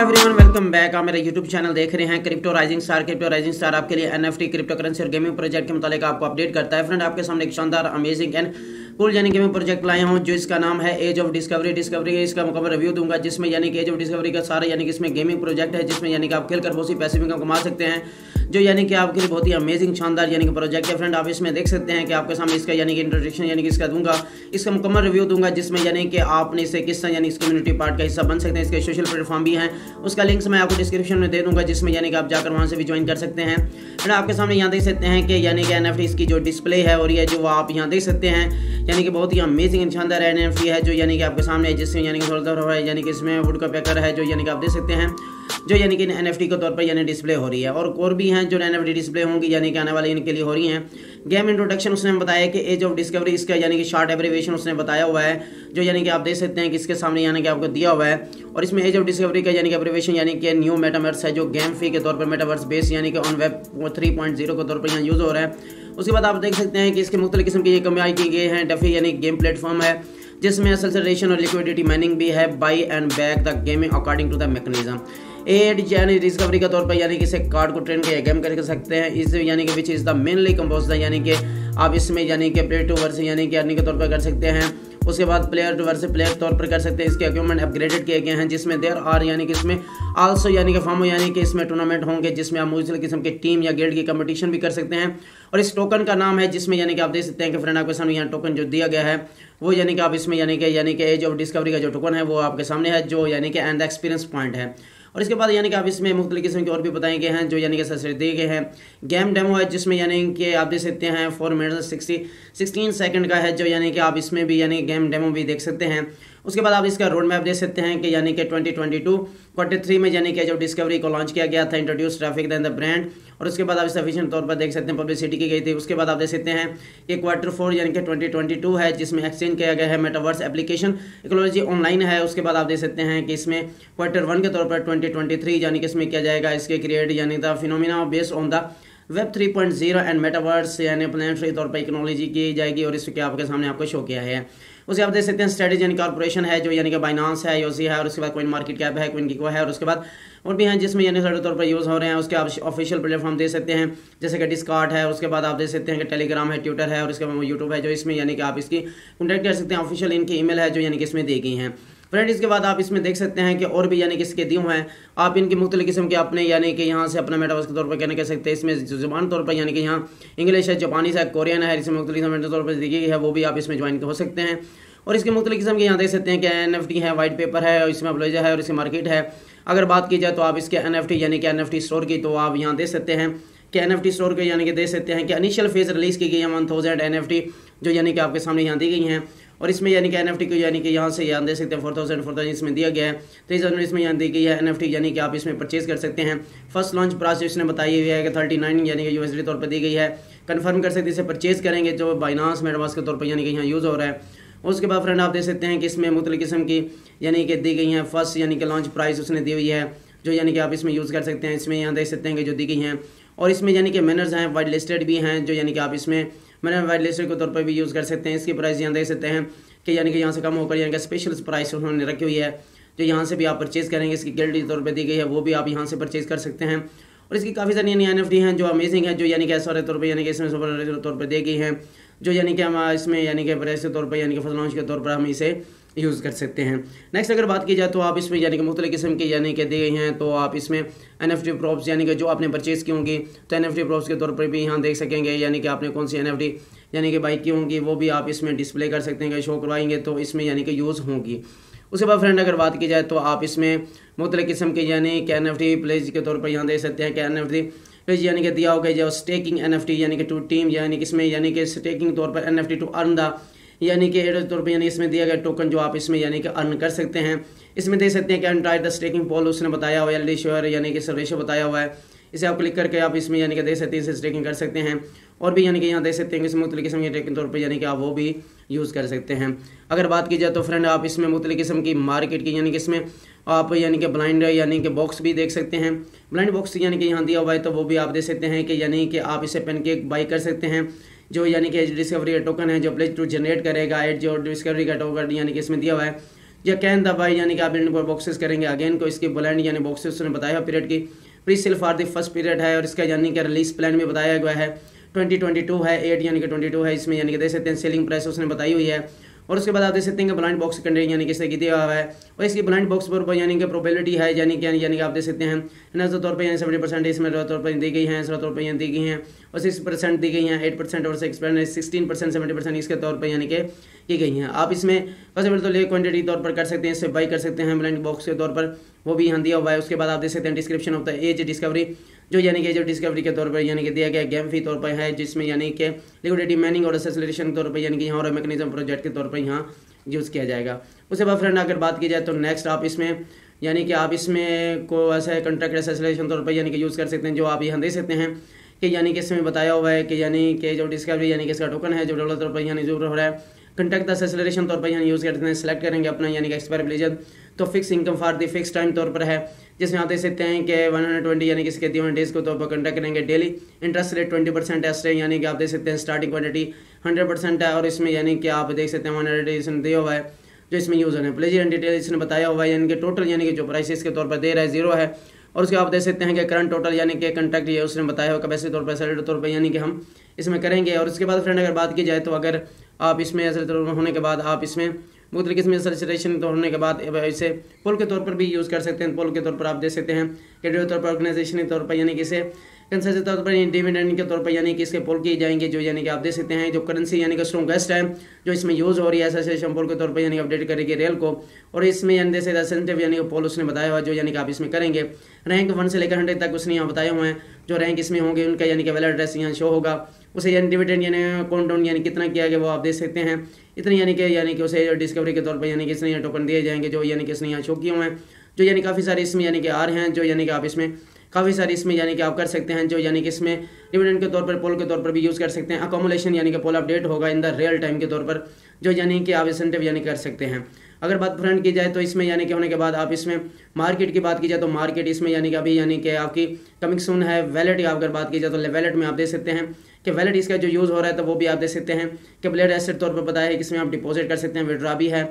Everyone welcome back आप मेरा YouTube channel देख रहे हैं crypto rising star crypto rising star आपके लिए एनएफटी क्रिप्टो करेंसी और गेमिंग प्रोजेक्ट के मुताबिक आपको अपडेट करता है। फ्रेंड आपके सामने एक शानदार अमेजिंग एंड कुल यानी गेमिंग प्रोजेक्ट लाया हूँ, जो इसका नाम है एज ऑफ़ डिस्कवरी डिस्कवरी इसका मुकम्मल रिव्यू दूँगा, जिसमें यानी कि एज ऑफ़ डिस्कवरी का सारा यानी कि इसमें गेमिंग प्रोजेक्ट है, जिसमें यानी कि आप खेल कर बहुत सी पैसे भी कमा सकते हैं। जो यानी कि आपके लिए बहुत ही अमेजिंग शानदार यानी कि प्रोजेक्ट है। फ्रेंड आप इसमें देख सकते हैं कि आपके सामने इसका यानी कि इंट्रोडक्शन यानी कि इसका दूँगा। इसका मुकम्मल रिव्यू दूँगा, जिसमें यानी कि आपने इसे किस यानी इस कम्युनिटी पार्ट का हिस्सा बन सकते हैं, इसके सोशल प्लेटफॉर्म भी हैं। उसका लिंक्स मैं आपको डिस्क्रिप्शन में दे दूँगा, जिसमें यानी कि आप जाकर वहाँ से भी ज्वाइन कर सकते हैं। फ्रेंड आपके सामने यहाँ देख सकते हैं कि यानी कि एन इसकी जो डिस्प्ले है और ये जो आप यहाँ देख सकते हैं यानी कि बहुत ही अमेजिंग शानदार एन एफ़ है जो यानी कि आपके सामने है जिसमें यानी कि थोड़ा यानी कि इसमें वुड का पैकर है जो यानी कि आप देख सकते हैं जो यानी कि एन एफ़ के तौर पर यानी डिस्प्ले हो रही है और और भी हैं जो एन एफ़ डिस्प्ले होंगी यानी कि आने वाले इनके लिए हो रही हैं गेम इंट्रोडक्शन उसने बताया कि एज ऑफ़ डिस्कवरी इसका यानी कि शार्ट एब्रीवेशन उसने बताया हुआ है जो यानी कि आप देख सकते हैं कि इसके सामने यानी कि आपको दिया हुआ है और इसमें एज ऑफ़ डिस्कवरी का यानी कि एब्रीवेशन यानी कि न्यू मेटावर्स है जो गेम फ़ी के तौर पर मेटावर्स बेस यानी कि on web three point zero के तौर पर यहाँ यूज़ हो रहा है उसके बाद आप देख सकते हैं कि इसके मुख्तलि किस्म के ये कमियाई की गई है। डफी यानी गेम प्लेटफॉर्म है, जिसमें असल से रेशन और लिक्विडिटी माइनिंग भी है। Buy and back the gaming according to the mechanism. Ad यानी डिस्कवरी के तौर पर यानी कि इसे कार्ड को ट्रेन के गेम कर सकते हैं। इस यानी कि which is the mainly compose यानी कि आप इसमें यानी कि प्ले टू वर्स यानी कि अर्निंग के तौर पर कर सकते हैं। उसके बाद प्लेयर वर्स प्लेयर तौर पर कर सकते हैं। इसके इक्विपमेंट अपग्रेडेड किए गए हैं, जिसमें देर आर यानी कि इसमें आल्सो यानी कि फॉर्मो यानी कि इसमें टूर्नामेंट होंगे, जिसमें आप मुझे किस्म के टीम या गिल्ड की कंपटीशन भी कर सकते हैं। और इस टोकन का नाम है, जिसमें यानी कि आप देख सकते हैं कि फ्रेंड आपके सामने यहाँ टोकन जो दिया गया है, वो यानी कि आप इसमें यानी कि यानी कि एज ऑफ़ डिस्कवरी का जो टोकन है, वो आपके सामने है, जो यानी कि एंड एक्सपीरियंस पॉइंट है। और इसके बाद यानी कि आप इसमें मुख्तलि किस्म के और भी बताए गए हैं जो यानी कि सर दिए गए हैं। गेम डेमो है, जिसमें यानी कि आप देख सकते हैं four minute sixty sixteen second का है, जो यानी कि आप इसमें भी यानी गेम डेमो भी देख सकते हैं। उसके बाद आप इसका रोड मैप देख सकते हैं कि यानी कि 2022 क्वार्टर थ्री में यानी कि जब डिस्कवरी को लॉन्च किया गया था introduce traffic than the brand और उसके बाद आप सफिशियंट तौर पर देख सकते हैं पब्लिसिटी की गई थी। उसके बाद आप देख सकते हैं कि क्वार्टर फोर यानी कि 2022 है, जिसमें एक्सचेंज किया गया है मेटावर्स एप्लीकेशन इकोलॉजी ऑनलाइन है। उसके बाद आप देख सकते हैं कि इसमें क्वार्टर वन के तौर पर ट्वेंटी यानी कि इसमें किया जाएगा, इसके क्रिएट यानी the phenomena based on the web 3.0 and metaverse यानी प्लानटरी तौर पर इकोनॉलॉजी की जाएगी, और इसके आपके सामने आपको शो किया है। उसे आप देख सकते हैं स्ट्रेटेजी यानी कॉर्पोरेशन है, जो यानी कि बाइनांस है योसी है, और उसके बाद कोइन मार्केट कैप है कोइन की है, और उसके बाद और भी हैं जिसमें यानी सारे तौर पर यूज़ हो रहे हैं, उसके आप ऑफिशियल प्लेटफॉर्म दे सकते हैं, जैसे कि डिस्कार्ट है, उसके बाद आप देख सकते हैं कि टेलीग्राम है ट्विटर है, और उसके बाद यूट्यूब है, जो इसमें यानी कि आप इसकी कॉन्टैक्ट कर सकते हैं ऑफिशियल इनकी ईमेल है, जो यानी कि इसमें दी गई हैं। फ्रेंड इसके बाद आप इसमें देख सकते हैं कि और भी यानी कि इसके हुए हैं। आप इनकी मुख्तलि किस्म के अपने यानी कि यहाँ से अपना मेटावर्स के तौर पर कहने कह सकते हैं इसमें ज़ुबान तौर पर यानी कि यहाँ इंग्लिश है जापानीस है कोरियन है, इसमें मुख्तलि तौर पर दी गई है, वो भी आप इसमें ज्वाइन हो सकते हैं। और इसके मुख्तलि किस्म के यहाँ देख सकते हैं कि एन एफ़ टी है वाइट पेपर है, और इसमें ब्लेजर है, और इसकी मार्केट है। अगर बात की जाए तो आप इसके एन एफ़ टी यानी कि एन एफ़ टी स्टोर की तो आप यहाँ देख सकते हैं कि एन एफ़ टी स्टोर के यानी कि देख सकते हैं कि इनिशियल फ़ेज़ रिलीज़ की गई है one thousand N F T जो यानी कि आपके सामने यहाँ दी गई हैं। और इसमें यानी कि एनएफटी को यानी कि यहाँ से यहाँ दे सकते हैं फोर थाउज़ेंड फोर थाउज़ेंड इसमें दिया गया है तेईस जनवरी इसमें यहाँ दी गई है एन यानी कि आप इसमें परचेज कर सकते हैं फ़र्स्ट लॉन्च प्राइस इसने बताई हुई है कि थर्टी नाइन यानी कि यूएसडी तौर पर दी गई है कन्फर्म कर सकते इसे परचेज करेंगे जो बाइनास मेडवास के तौर पर यानी कि यहाँ यूज़ हो रहा है उसके बाद फ्रेंड आप देख सकते हैं कि इसमें मुख्तलि किस्म की यानी कि दी गई हैं फ़र्स्ट यानी कि लॉन्च प्राइस उसने दी हुई है जो यानी कि आप इसमें यूज़ कर सकते हैं इसमें यहाँ देख सकते हैं कि जो दी गई हैं और इसमें यानी कि मैनर्स हैं वाइट लिस्टेड भी हैं जो यानी कि आप इसमें वाइट लिस्टेड के तौर पर भी यूज़ कर सकते हैं। इसकी प्राइस यहाँ देख सकते हैं कि यानी कि यहाँ से कम होकर यानी कि स्पेशल प्राइस उन्होंने रखी हुई है, जो यहाँ से भी आप परचेज़ करेंगे, इसकी गिल्ड तौर पर दी गई है, वो भी आप यहाँ से परचेज़ कर सकते हैं। और इसकी काफ़ी सारी यानी एन एफ़ डी हैं जो अमेजिंग है, जो यानी कि ऐसा तौर पर यानी कि इसमें तौर पर दी गई हैं, जो यानी कि हम, इसमें यानी कि प्रेस के तौर पर यानी कि फ़सल लॉन्च के तौर पर हम इसे यूज़ कर सकते हैं नेक्स्ट अगर बात की जाए तो आप इसमें यानी कि मुख्तलि किस्म के यानी कि दी गई हैं तो आप इसमें एन एफ़ टी प्रॉप्स यानी कि जो आपने परचेज़ की होंगी तो एन एफ़ टी प्रॉप्स के तौर पर भी यहाँ देख सकेंगे यानी कि आपने कौन सी एन एफ़ टी यानी कि बाइक की होंगी वो भी आप इसमें डिस्प्ले कर सकते हैं शो करवाएँगे तो इसमें यानी कि यूज़ होंगी उसके बाद फ्रेंड अगर बात की जाए तो आप इसमें मुख्तलि किस्म के यानी कि एन एफ़ टी प्लेज के तौर पर यहाँ देख सकते हैं कि एन एफ़ टी पेज यानी कि दिया होगा जो स्टेकिंग एनएफटी यानी कि टू टीम यानी कि इसमें यानी कि स्टेकिंग तौर पर एन टू अर्न द यानी कि एड तौर पर यानी इसमें दिया गया टोकन जो आप इसमें यानी कि अर्न कर सकते हैं इसमें देख सकते हैं कि अनट्राइड द स्टेकिंग पॉल उसने बताया हुआ है श्योर यानी कि सर्वेशो बताया हुआ है इसे आप क्लिक करके आप इसमें यानी कि देख सकते हैं इसे स्टेकिंग कर सकते हैं और भी यानी कि यहाँ देख सकते हैं कि इसमें मुख्तलि किस्म के ट्रेकिंग तौर पर यानी कि आप वो भी यूज़ कर सकते हैं अगर बात की जाए तो फ्रेंड आप इसमें मुख्तलि किस्म की मार्केट की यानी कि इसमें आप यानी कि ब्लाइंड यानी कि बॉक्स भी देख सकते हैं ब्लाइंड बॉक्स यानी कि यहाँ दिया हुआ है तो वो भी आप देख सकते हैं कि यानी कि आप इसे पेन केक बाई कर सकते हैं जो यानी कि डिस्कवरी का टोकन है जो प्लेज टू जनरेट करेगा एट जो डिस्कवरी का टोकन यानी कि इसमें दिया हुआ है। या कैन दबाई यानी कि आप इन पर बॉक्सेस करेंगे अगेन को इसकी ब्लैंड यानी बॉक्सेस उसने बताया पीरियड की। Pre sale for the first period है और इसका यानी कि रिलीज़ प्लान भी बताया गया है। 2022 है एट यानी कि 22 है, इसमें यानी कि देख सकते हैं सेलिंग प्राइस उसने बताई हुई है। और उसके बाद आप देख सकते हैं कि ब्लाइंड बॉक्स कंटेंट यानी कि इसे दिया हुआ है। और इसकी ब्लाइंड बॉक्स पर यानी कि प्रोबेबिलिटी है, यानी कि यानी कि आप देख सकते हैं। नज़र तौर पर यानी सेवेंटी परसेंट इसमें तौर पर दी गई है तौर पर दी गई हैं। और सिक्स परसेंट दी गई हैं एट परसेंट और six percent sixteen percent seventy percent इसके तौर पर यानी कि की गई हैं। आप इसमें पॉसिबल तो ले क्वांटिटी तौर पर कर सकते हैं, इससे बाई कर सकते हैं ब्लाइंड बॉक्स के तौर पर। वो भी यहाँ दिया हुआ है। उसके बाद आप देख सकते हैं description of the age discovery जो यानी कि जो डिस्कवरी के तौर पर यानी कि दिया गया गेम फ़ी तौर पर है जिसमें यानी कि लिक्विडिटी मैनिंग और एसेसलेशन के तौर पर यानी कि यहाँ और मैकेनिज्म प्रोजेक्ट के तौर पर यहाँ यूज़ किया जाएगा उसके बाद फ्रेंड अगर बात की जाए तो नेक्स्ट आप इसमें यानी कि आप इसमें को ऐसा कंट्रैक्ट एसेसलेशन तौर पर यानी कि यूज़ कर सकते हैं जो आप यहाँ दे सकते हैं कि यानी कि इसमें बताया हुआ है कि यानी कि जो डिस्कवरी यानी कि इसका टोकन है जो डॉलर तौर पर यानी जो हो रहा है कंटेक्ट द तौर पर यहाँ यूज़ करते हैं सेलेक्ट करेंगे अपना यानी कि एक्सपायर प्लीजर तो fix income for the fix time तौर पर है जिसमें आप देख सकते हैं कि 120 यानी कि इसके तीन डेज़ को तौर पर कंटेक्ट करेंगे daily interest rate 20 percent S है यानी कि आप देख सकते हैं स्टार्टिंग क्वांटिटी 100 परसेंट है और इसमें यानी कि आप देख सकते हैं वन हंड्रेड दिया हुआ है, जो इसमें यूज़ होने प्लेजर एंड डिटेल इसने बताया हुआ है, यानी कि टोटल यानी कि जो प्राइस इसके तौर पर दे रहा है ज़ीरो है। और उसके आप देख सकते हैं कि करंट टोटल यानी कि कंट्रैक्ट ये उसने बताया हुआ कैपेसिटी तौर पर सैलरी तौर पर, यानी कि हम इसमें करेंगे। और उसके बाद फ्रेंड अगर बात की जाए तो अगर आप इसमें होने के बाद आप इसमें मुख्तु किस्म सैचुरेशन तो होने के बाद इसे पोल के तौर पर भी यूज़ कर सकते हैं। पोल के तौर पर आप दे सकते हैं कैटेगरी तौर पर ऑर्गेनाइजेशन के तौर पर, यानी कि इसे कंसेंसस तौर पर डिविडेंड के तौर पर, यानी कि इसके पोल किए जाएँगे, जो यानी कि आप दे सकते हैं, जो करेंसी, यानी कि स्ट्रॉन्गेस्ट है, जो इसमें यूज़ हो रही है एसोसिएशन पोल के तौर पर, यानी अपडेट करेगी रेल को। और इसमें यानी जैसे सेंसिटिव यानी पोल उसने बताया हुआ, जो यानी कि आप इसमें करेंगे। रैंक वन से लेकर हंड्रेड तक उसने यहाँ बताए हुए हैं, जो रैंक इसमें होंगे, उनका यानी कि वेल एड्रेस यहाँ शो होगा। उसे यानी डिविडेंड यानी काउंट यानी कितना किया गया वो आप देख सकते हैं इतने यानी कि यानी कि उसे डिस्कवरी के तौर पर यानी कि इसने यहाँ टोकन दिए जाएँगे जो यानी कि इसने यहाँ शो किए हुए हैं जो यानी काफ़ी सारे इसमें यानी कि आ रहे हैं जो यानी कि आप इसमें काफ़ी सारे इसमें यानी कि आप कर सकते हैं जो यानी कि इसमें डिविडेंड के तौर पर पोल के तौर पर भी यूज़ कर सकते हैं अकोमोलेशन यानी कि पोल अपडेट होगा इन द रियल टाइम के तौर पर जो यानी कि आप इंसेंटिव यानी कर सकते हैं अगर बात फ्रेंड की जाए तो इसमें यानी कि होने के बाद आप इसमें मार्केट की बात की जाए तो मार्केट इसमें यानी कि अभी यानी कि आपकी कमिंग सुन है वैलेट की अगर बात की जाए तो वैलेट में आप देख सकते हैं कि वैलेट इसका जो यूज़ हो रहा है तो वो भी आप देख सकते हैं कि ब्लेड एसेट तौर पर बताया है कि इसमें आप डिपॉजिट कर सकते हैं विड्रा भी है।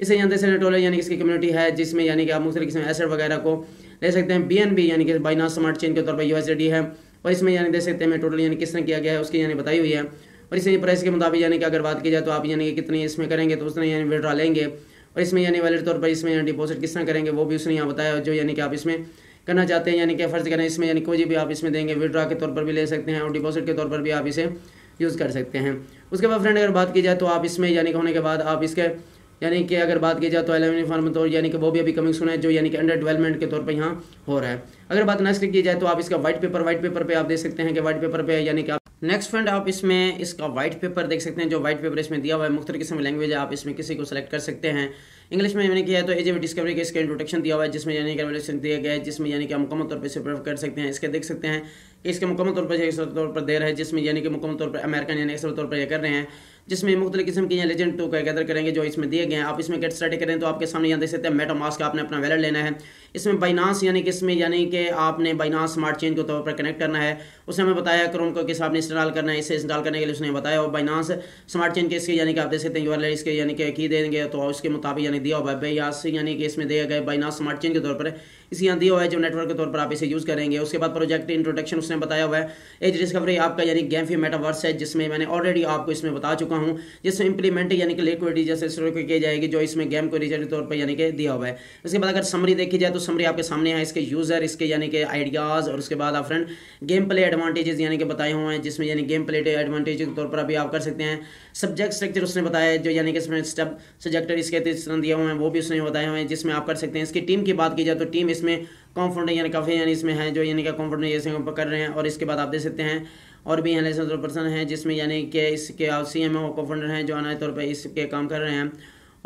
इसे यहाँ देख सकते हैं यानी कि इसकी कम्युनिटी है, जिसमें यानी कि आप मुख्तु किस्म एसेट वगैरह को ले सकते हैं। बी एन बी यानी कि बाइनास स्मार्ट चेन के तौर पर यू है, और इसमें यानी देख सकते हैं टोटल यानी किस तरह किया गया है, उसकी यानी बताई हुई है। और इसे प्राइस के मुताबिक यानी कि अगर बात की जाए तो आप यानी कि कितनी इसमें करेंगे तो उसने यानी विड्रा लेंगे। और इसमें यानी वैलिड तौर पर इसमें डिपॉजिट किस तरह करेंगे, वो भी उसने यहाँ बताया, जो यानी कि आप इसमें करना चाहते हैं, यानी कि फ़र्ज़ करें इसमें, यानी कोई भी आप इसमें देंगे विड्रा के तौर पर भी ले सकते हैं, और डिपॉजिट के तौर पर भी आप इसे यूज़ कर सकते हैं। उसके बाद फ्रेंड अगर बात की जाए तो आप इसमें, यानी होने के बाद आप इसके, यानी कि अगर बात की जाए तो एलेवन फार्म तो यानी कि वो भी अभी कमिंग सुना है, जो यानी कि अंडर डेवलपमेंट के तौर पर यहाँ हो रहा है। अगर बात नेक्स्ट की जाए तो आप इसका व्हाइट पेपर व्हाइट पेपर पे आप देख सकते हैं कि व्हाइट पेपर पे, यानी कि आप नेक्स्ट फ्रेंड आप इसमें इसका व्हाइट पेपर देख सकते हैं, जो व्हाइट पेपर इसमें दिया हुआ है। मुख्तर किस्म लैंग्वेज है, आप इसमें किसी को सेलेक्ट कर सकते हैं। इंग्लिश में मैंने किया है तो एज डिस्कवरी का इसका इंट्रोडक्शन दिया हुआ है, जिसमें यानी कि दिया गया है, जिसमें यानी कि हम मुकम्मल तौर पर इसे प्रेफर कर सकते हैं, इसके देख सकते हैं। इसके मुकम्मल तौर पर तौर पर दे रहा है, जिसमें यानी कि मुकम्मल तौर पर अमेरिकन यानी तौर पर यह कर रहे हैं। जिसमें मुख्तलि किस्म की लेजेंड टू का गैदर करेंगे जो इसमें दिए गए हैं। आप इसमें गेट स्टडी करें तो आपके सामने यहाँ देख सकते हैं मेटा मास्क आपने अपना वैलेट लेना है। इसमें बाइनास यानी कि इसमें यानी कि आपने बाइनास स्मार्ट चेन के तौर पर कनेक्ट करना है। उसने हमें बताया क्रोम को किस आपने इंस्टॉल करना है, इसे इंस्टॉल करने के लिए उसने बताया और बाइनास स्मार्ट चेन के इसके यानी कि आप देख सकते हैं इसके यानी कि की देंगे तो उसके मुताबिक यानी दिया हुआ है। यानी कि इसमें दिया गया बाइनास स्मार्ट चेन के तौर पर इसी यहाँ दिया हुआ है जो नेटवर्क के तौर पर आप इसे यूज़ करेंगे। उसके बाद प्रोजेक्ट इंट्रोडक्शन उसने बताया हुआ है। एज डिस्कवरी आपका यानी गेम फ़ी मेटावर्स है, जिसमें मैंने ऑलरेडी आपको इसमें बता चुका हूँ, जिसमें इंप्लीमेंट यानी कि लिक्विडिटी जैसे शुरू की जाएगी, जो इसमें गेम को रिज़ल्ट तौर पर यानी कि दिया हुआ है। उसके बाद अगर समरी देखी जाए तो समरी आपके सामने है, इसके यूज़र इसके यानी कि आइडियाज़ और उसके बाद आप फ्रेंड गेम प्ले एडवांटेजेस यानी कि बताए हुए हैं, जिसमें यानी गेम प्ले एडवांटेज के तौर पर अभी आप कर सकते हैं। सब्जेक्ट स्ट्रक्चर उसने बताया जो यानी कि इसमें स्टेप सब्जेक्टर इसके तरह दिए हुए हैं, वो भी उसने बताए हुए हैं, जिसमें आप कर सकते हैं। इसकी टीम की बात की जाए तो टीम इसमें कॉम्फर्ट यानी काफ़ी यानी इसमें है जो यानी कि कॉम्फर्ट जैसे कर रहे हैं और इसके बाद आप देख सकते हैं और भी यहाँ पर्सन हैं जिसमें यानी कि इसके सी एम ओ कॉम्फाउंडर हैं जो आना तौर पर इसके काम कर रहे हैं।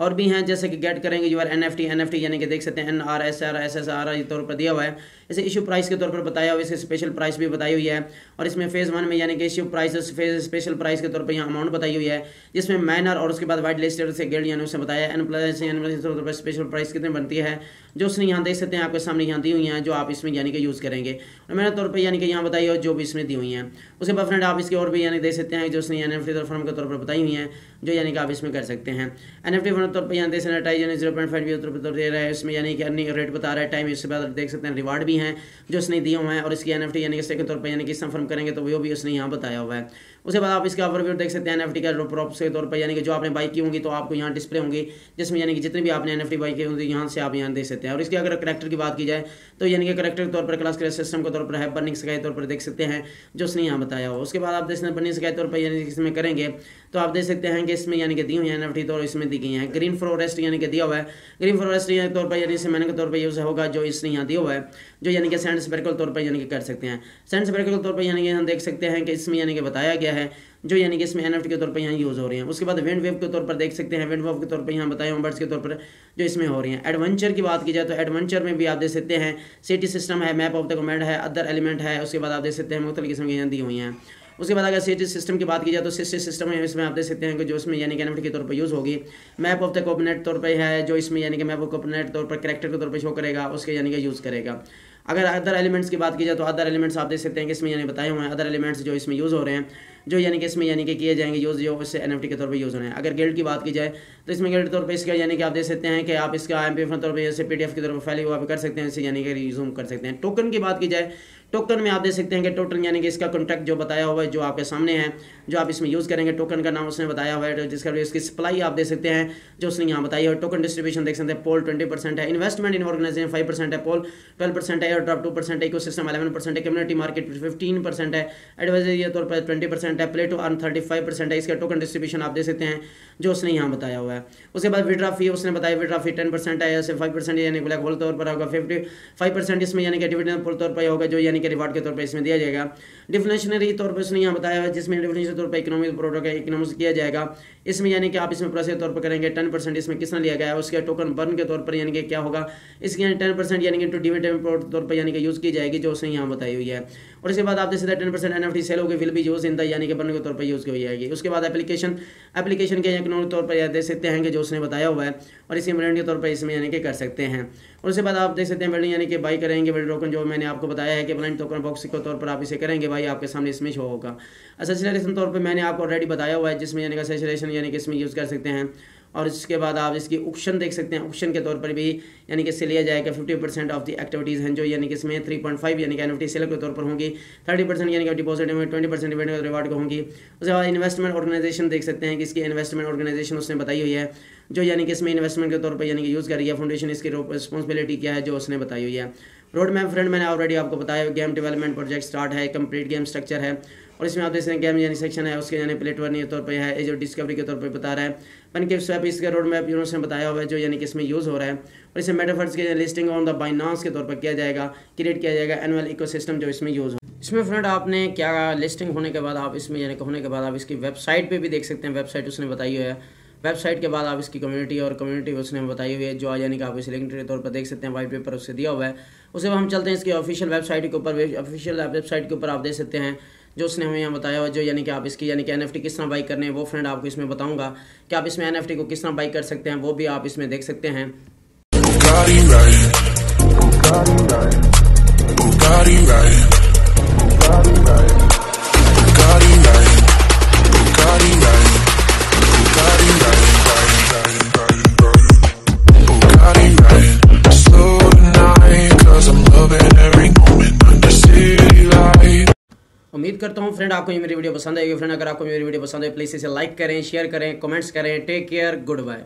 और भी हैं, जैसे कि गेट करेंगे R N F T N F T यानी कि देख सकते हैं N R S R S S R I तौर पर दिया हुआ है। इसे इशू प्राइस के तौर पर बताया हुआ इसके स्पेशल प्राइस भी बताई हुई है। और इसमें फ़ेज़ वन में यानी कि इशू प्राइस स्पेशल प्राइस के तौर पर यहाँ अमाउंट बताई हुई है, जिसमें मैनर और उसके बाद वाइट लिस्टेड से गेट यानी उसने बताया एन प्लस एन तौर पर स्पेशल प्राइस कितनी बनती है, जो उसने यहाँ देख सकते हैं, आपके सामने यहाँ दी हुई हैं, जो आप इसमें यानी कि यूज़ करेंगे। और मैंने तौर पर यानी कि यहाँ बताई हो जो भी इसमें दी हुई हैं। उसके बाद फ्रेंड आप इसके और भी यानी देख सकते हैं, जो उसने यानी फर्म के तौर पर बताई हुई हैं, जो यानी कि आप इसमें कर सकते हैं। एन एफ़ टी तौर पर यहाँ सकते हैं ज़ीरो पॉइंट फाइव रुपये दे रहा है। इसमें यानी कि अर्निंग रेट बता रहा है। टाइम इसके बाद देख सकते हैं रिवार्ड भी हैं, जो उसने दिए हुए हैं, और इसकी एन एफ़ टी यानी कि सेकंड तौर पर यानी कि संफर्म करेंगे तो वो भी उसने यहाँ बताया हुआ है। उसके बाद आप इसका ओवरव्यू देख सकते हैं एन एफ़ टी का प्रॉप के तौर पर यानी कि जो आपने बाइक की होंगी तो आपको यहाँ डिस्प्ले होंगी जिसमें यानी कि जितनी भी आपने एन एफ़ बाइक की होंगी यहाँ से आप यहाँ देख सकते हैं और इसके अगर करेक्टर की बात की जाए तो यानी कि करेक्टर के तौर पर क्लास सिस्टम के तौर पर है बर्निंग स्काई तौर पर देख सकते हैं जो उसने यहाँ बताया हो उसके बाद आप देख सकते हैं बर्निंग स्काई तौर पर यानी कि इसमें करेंगे तो आप देख सकते हैं कि इसमें यानी कि दी हुई है एन एफ़ टी तौर इसमें दी गई है ग्रीन फॉरेस्ट यानी कि दिया हुआ है ग्रीन फॉरेस्ट तौर पर यानी मैंने के तौर पर यूज़ होगा जो इसने यहाँ दिया हुआ है जो यानी कि सेंड स्पेरिकल तौर पर यानी कि कर सकते हैं सेंड स्पेरिकल तौर पर यानी कि हम देख सकते हैं कि इसमें यानी कि बताया गया है, जो यानी कि इसमें एन के तौर पर यहाँ यूज़ हो रही हैं। उसके बाद विंड वेव के तौर पर देख सकते हैं। विंड वेव के तौर पर यहाँ बताया बर्ड्स के तौर पर जो इसमें हो रही हैं। एडवेंचर की बात की जाए तो एडवेंचर में भी आप देख सकते हैं सिटी सिस्टम है मैप ऑफ़ द कमेंड है अदर एलिमेंट है, उसके बाद आप देख सकते हैं मुख्तल किस्म की दी हुई हैं। उसके बाद अगर सिटी सिस्टम की बात की जाए तो सिटी सिस्टम है इसमें आप देख सकते हैं कि जो इसमें यानी कि एनएफटी के तौर पर यूज़ होगी। मैप ऑफ़ द कोपनेट तौर पर है, जो इसमें यानी कि मैप ऑफ़ कोपनेट तौर पर करेक्टर के तौर पर शो करेगा, उसके यानी कि यूज़ करेगा। अगर अदर एलिमेंट्स की बात की जाए तो अदर एलिमेंट्स आप देख सकते हैं कि इसमें यानी बताए हुए हैं अदर एलिमेंट्स जो इसमें यूज़ हो रहे हैं। जो यानी कि इसमें यानी कि किए जाएँगे यूज़ जो इससे एन के तौर पर यूज़ हो रहे हैं। अगर गिल्ड की बात की जाए तो इसमें गिल्ड तौर पर इसका, यानी कि आप देख सकते हैं कि आप इसका एम पी एफ़ तौर पर जैसे पी की तौर पर फैले हुआ कर सकते हैं, इसे यानी कि रिज्यूम कर सकते हैं। टोकन की बात की जाए टोकन में आप देख सकते हैं कि टोटल यानी कि इसका कॉन्टैक्ट जो बताया हुआ है, जो आपके सामने है, जो आप इसमें यूज़ करेंगे टोकन का नाम उसने बताया हुआ है जिसका इसकी सप्लाई आप देख सकते हैं, जो उसने यहाँ बताई है। टोकन डिस्ट्रीब्यूशन देख सकते हैं पोल ट्वेंटी परसेंट है investment in organization five percent है पोल ट्वेल्व परसेंट है ड्रॉप टू परसेंट है इको सिस्टम अलेवन परसेंट है कम्युनिटी मार्केट फिफ्टीन परसेंट है एडवाइजरी तौर पर ट्वेंटी परसेंट है play to earn thirty five percent है। इसका टोकन डिस्ट्रीब्यूशन आप देख सकते हैं, जो उसने यहाँ बताया हुआ है। उसके बाद विड्रा फ़ी उसने बताया विड्रा फ़ी टेन परसेंट है या फाइव परसेंट यानी ब्लैक होल तौर पर होगा फिफ्टी फाइव परसेंट इसमें यानी कि डिविडेंड तौर पर होगा, जो यानी कि रिवार्ड के तौर पर इसमें दिया जाएगा। डिफिनेशनरी तौर पर उसने यहाँ बताया है, जिसमें डिफिनेशन तौर पर इकोनॉमिक प्रोडक्ट है इकोनॉमिक्स किया जाएगा, इसमें यानी कि आप इसमें प्रोसेस तौर पर करेंगे टेन परसेंट इसमें किसने लिया गया है, उसके टोकन बर्न के तौर पर यानी कि क्या होगा, इसकी यानी टेन परसेंट यानी कि टू डिविडेंड तौर पर यानी कि यूज़ की जाएगी, जो उसने यहाँ बताई हुई है। और इसके बाद आप हैं ten percent N F T sale होगी विल भी यूज़ इन यानी कि बनने के तौर पर यूज़ की जाएगी। उसके बाद एप्लीकेशन एप्लीकेशन के इकोनॉमिक तौर पर देख सकते हैं कि जो उसने बताया हुआ है, और इसी ब्रांड के तौर पर इसमें यानी कि कर सकते हैं। और उसके बाद आप देख सकते हैं बिल्डिंग यानी कि बाई करेंगे बिल्ड टोकन जो मैंने आपको बताया है कि ब्लाइंड टोकन बॉक्स के तौर पर आप इसे करेंगे भाई आपके सामने इसमें शो होगा। असेसरेशन तौर पर मैंने आपको ऑलरेडी बताया हुआ है, जिसमें यानी कि असेसरेशन यानी कि इसमें यूज़ कर सकते हैं। और इसके बाद आप इसकी ऑप्शन देख सकते हैं। ऑप्शन के तौर पर भी यानी कि इससे लिया जाएगा fifty percent of the activities हैं, जो यानी कि इसमें थ्री पॉइंट फाइव यानी कि एन सेल के तौर पर होंगी। थर्टी परसेंट यानी कि डिपॉजिट में ट्वेंटी परसेंट रिवार्ड को होंगी। उसके बाद इन्वेस्टमेंट ऑर्गेनाइजेशन देख सकते हैं कि इसकी इन्वेस्टमेंट ऑर्गेनाइजेशन उसने बताई हुई है, जो यानी कि इसमें इन्वेस्टमेंट के तौर पर यानी कि यूज़ कर रही है। फाउंडेशन इसकी रिस्पॉन्सिबिलिटी क्या है, जो उसने बताई हुई है। रोड मैप फ्रेंड मैंने ऑलरेडी आपको बताया गेम डेवलपमेंट प्रोजेक्ट स्टार्ट है कंप्लीट गेम स्ट्रक्चर है। और इसमें आप देख सकते हैं गेम यानी सेक्शन है, उसके यानी प्लेट वन के तौर पर है जो डिस्कवरी के तौर पर बता रहा है। पन के स्वैप इसका रोड मैप यूनिवर्स ने बताया हुआ है, जो यानी कि इसमें यूज़ हो रहा है। और इसे मेटाफर्स के लिस्टिंग ऑन द बाइनांस के तौर पर किया जाएगा क्रिएट किया जाएगा एनुअल इकोसिस्टम जो इसमें यूज़ हो। इसमें फ्रेंड आपने क्या लिस्टिंग होने के बाद आप इसमें, यानी होने के बाद आप इसकी वेबसाइट पर भी देख सकते हैं वेबसाइट उसने बताई है। वेबसाइट के बाद आप इसकी कम्युनिटी और कम्युनिटी उसने बताई हुई है, जो यानी कि आप इसे लिंक के तौर पर देख सकते हैं वाइट पेपर उससे दिया हुआ है। बाद हम चलते हैं इसकी ऑफिशियल वेबसाइट के ऊपर ऑफिशियल वेबसाइट के ऊपर आप देख सकते हैं। जो उसने हमें यहाँ बताया हुआ जो यानी कि आप इसकी, यानी कि एन किस तरह बाई करने हैं, वो फ्रेंड आपको इसमें बताऊँगा कि आप इसमें एनएफटी को किस तरह बाई कर सकते हैं, वो भी आप इसमें देख सकते हैं। करता हूँ। फ्रेंड आपको ये मेरी वीडियो पसंद आएगी फ्रेंड अगर आपको मेरी वीडियो पसंद है प्लीज़ इसे लाइक करें शेयर करें कमेंट्स करें। Take care good bye